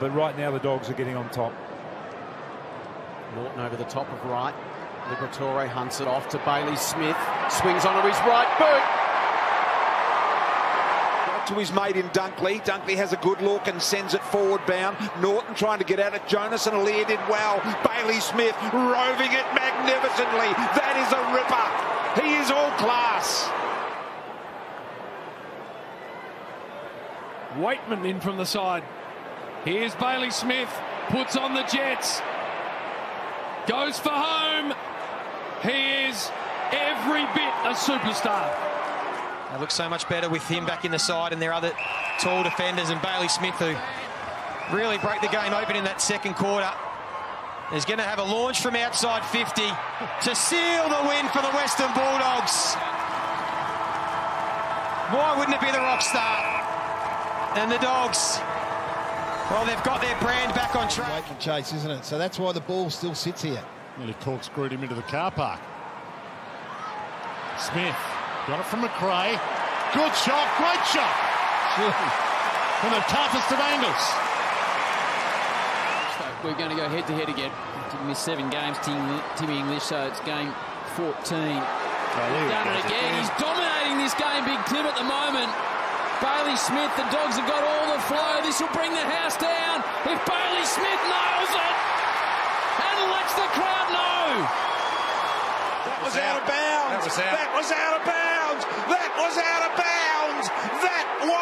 but right now the Dogs are getting on top. Naughton over the top of right. Liberatore hunts it off to Bailey Smith. Swings onto his right boot. to his mate in Dunkley. Dunkley has a good look and sends it forward bound. Naughton trying to get at it. Jonas and Aliir did well. Bailey Smith roving it magnificently. That is a ripper. He is all class. Weightman in from the side. Here's Bailey Smith. Puts on the Jets. Goes for home. He is every bit a superstar. They look so much better with him back in the side and their other tall defenders and Bailey Smith who really broke the game open in that second quarter. Is going to have a launch from outside 50 to seal the win for the Western Bulldogs. Why wouldn't it be the rock star? And the Dogs, well, they've got their brand back on track. Wait for chase, isn't it? So that's why the ball still sits here. Nearly corkscrewed him into the car park. Smith got it from Macrae. Good shot, great shot. From the toughest of angles. So we're going to go head to head again. He missed seven games, Timmy English, so it's game 14. He's done it again. He's dominating this game, Big Tim, at the moment. Bailey Smith, the Dogs have got all the flow. This will bring the house down. If Bailey Smith nails it and lets the crowd know. That was out of bounds. That was out. That was out of bounds. That was out of bounds. That was